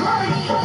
Light.